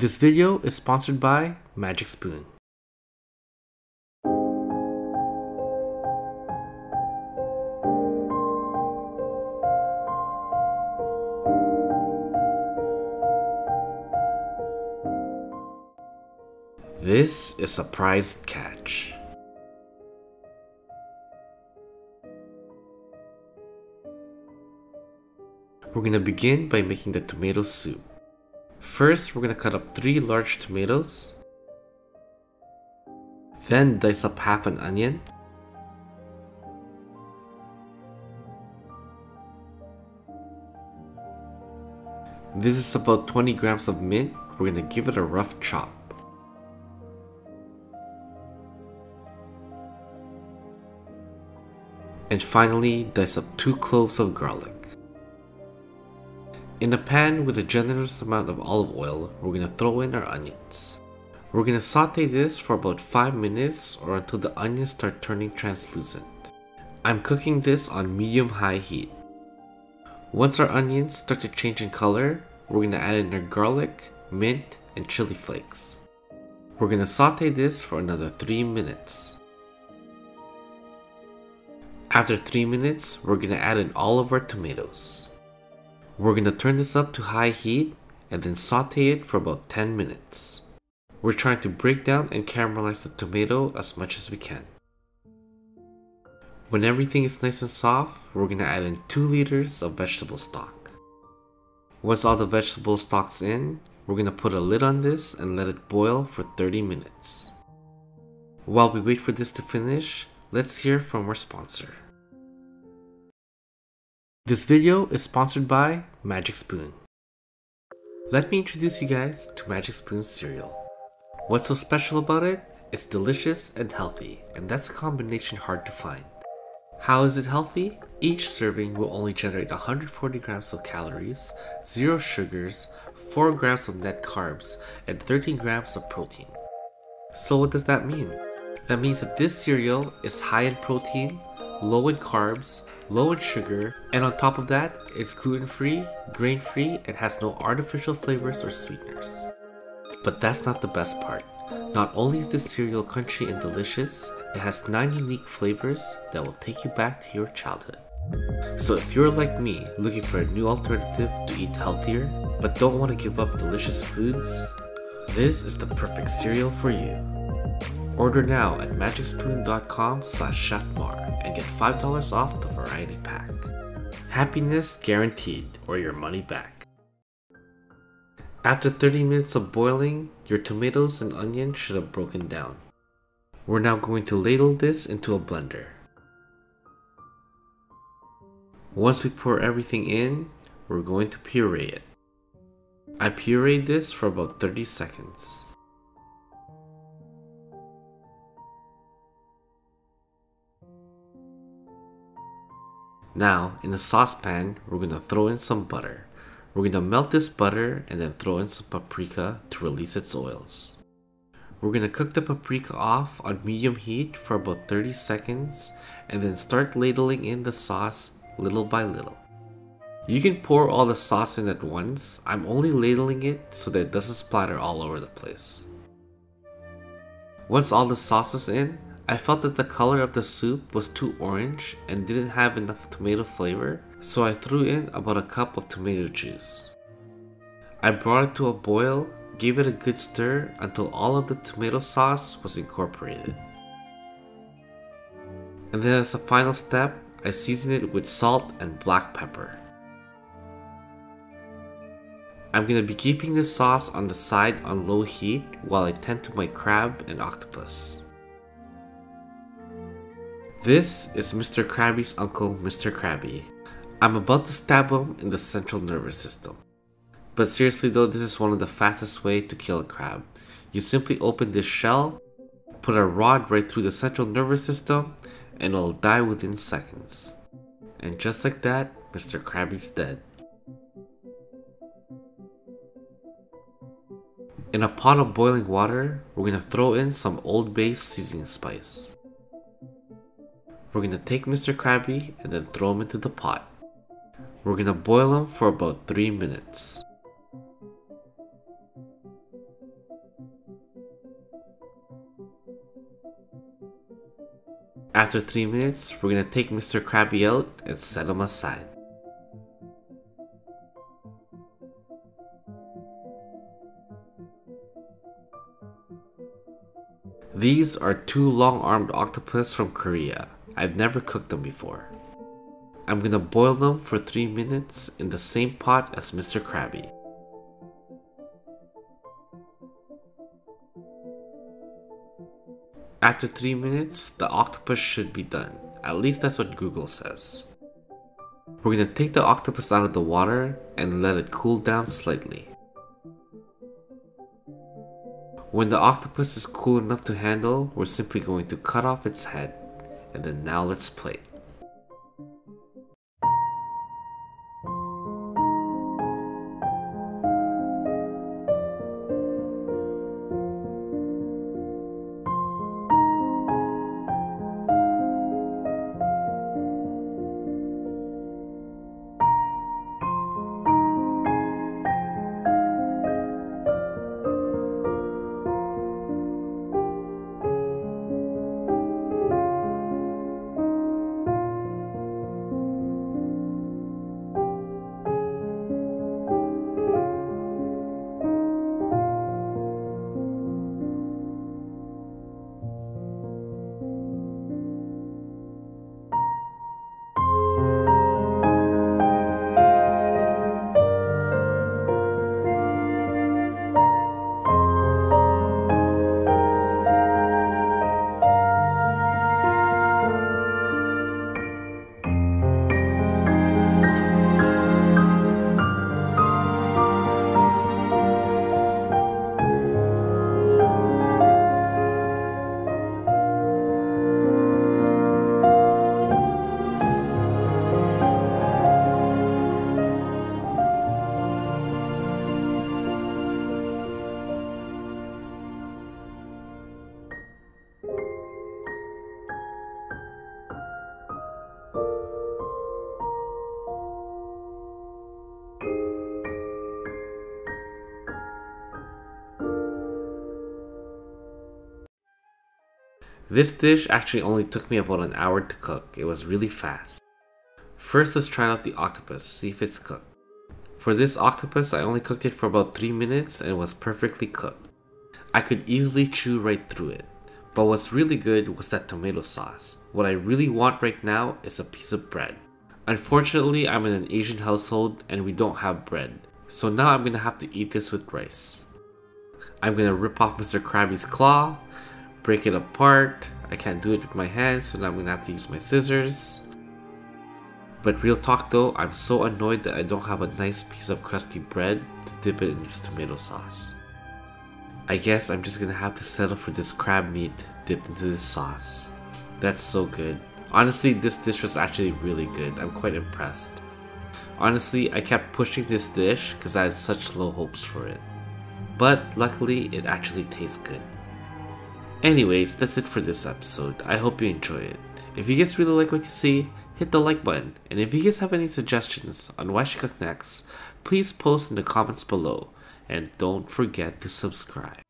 This video is sponsored by Magic Spoon. This is a prize catch. We're gonna begin by making the tomato soup. First, we're gonna cut up three large tomatoes. Then dice up half an onion. This is about 20 grams of mint. We're gonna give it a rough chop. And finally, dice up 2 cloves of garlic. In a pan with a generous amount of olive oil, we're gonna throw in our onions. We're gonna saute this for about 5 minutes or until the onions start turning translucent. I'm cooking this on medium-high heat. Once our onions start to change in color, we're gonna add in our garlic, mint, and chili flakes. We're gonna saute this for another 3 minutes. After 3 minutes, we're gonna add in all of our tomatoes. We're gonna turn this up to high heat and then saute it for about 10 minutes. We're trying to break down and caramelize the tomato as much as we can. When everything is nice and soft, we're gonna add in 2 liters of vegetable stock. Once all the vegetable stock's in, we're gonna put a lid on this and let it boil for 30 minutes. While we wait for this to finish, let's hear from our sponsor. This video is sponsored by Magic Spoon. Let me introduce you guys to Magic Spoon cereal. What's so special about it? It's delicious and healthy, and that's a combination hard to find. How is it healthy? Each serving will only generate 140 grams of calories, 0 sugars, 4 grams of net carbs, and 13 grams of protein. So what does that mean? That means that this cereal is high in protein, low in carbs, low in sugar, and on top of that, it's gluten free, grain free, and has no artificial flavors or sweeteners. But that's not the best part. Not only is this cereal crunchy and delicious, it has 9 unique flavors that will take you back to your childhood. So if you're like me, looking for a new alternative to eat healthier, but don't want to give up delicious foods, this is the perfect cereal for you. Order now at magicspoon.com slash chefmar and get $5 off the variety pack. Happiness guaranteed or your money back. After 30 minutes of boiling, your tomatoes and onion should have broken down. We're now going to ladle this into a blender. Once we pour everything in, we're going to puree it. I pureed this for about 30 seconds. Now, in a saucepan, we're going to throw in some butter. We're going to melt this butter and then throw in some paprika to release its oils. We're going to cook the paprika off on medium heat for about 30 seconds and then start ladling in the sauce little by little. You can pour all the sauce in at once, I'm only ladling it so that it doesn't splatter all over the place. Once all the sauce is in, I felt that the color of the soup was too orange and didn't have enough tomato flavor, so I threw in about a cup of tomato juice. I brought it to a boil, gave it a good stir until all of the tomato sauce was incorporated. And then as a final step, I seasoned it with salt and black pepper. I'm gonna be keeping this sauce on the side on low heat while I tend to my crab and octopus. This is Mr. Krabby's uncle, Mr. Krabby. I'm about to stab him in the central nervous system. But seriously though, this is one of the fastest way to kill a crab. You simply open this shell, put a rod right through the central nervous system, and it'll die within seconds. And just like that, Mr. Krabby's dead. In a pot of boiling water, we're gonna throw in some Old Bay seasoning spice. We're gonna take Mr. Krabby and then throw him into the pot. We're gonna boil him for about 3 minutes. After 3 minutes, we're gonna take Mr. Krabby out and set him aside. These are two long-armed octopus from Korea. I've never cooked them before. I'm gonna boil them for 3 minutes in the same pot as Mr. Krabby. After 3 minutes, the octopus should be done. At least that's what Google says. We're gonna take the octopus out of the water and let it cool down slightly. When the octopus is cool enough to handle, we're simply going to cut off its head. And then now let's plate. This dish actually only took me about an hour to cook. It was really fast. First, let's try out the octopus, see if it's cooked. For this octopus, I only cooked it for about 3 minutes and it was perfectly cooked. I could easily chew right through it. But what's really good was that tomato sauce. What I really want right now is a piece of bread. Unfortunately, I'm in an Asian household and we don't have bread. So now I'm gonna have to eat this with rice. I'm gonna rip off Mr. Krabby's claw, break it apart. I can't do it with my hands, so now I'm gonna have to use my scissors. But real talk though, I'm so annoyed that I don't have a nice piece of crusty bread to dip it in this tomato sauce. I guess I'm just gonna have to settle for this crab meat dipped into this sauce. That's so good. Honestly, this dish was actually really good. I'm quite impressed. Honestly, I kept pushing this dish because I had such low hopes for it. But luckily, it actually tastes good. Anyways, that's it for this episode. I hope you enjoy it. If you guys really like what you see, hit the like button. And if you guys have any suggestions on what I should cook next, please post in the comments below. And don't forget to subscribe.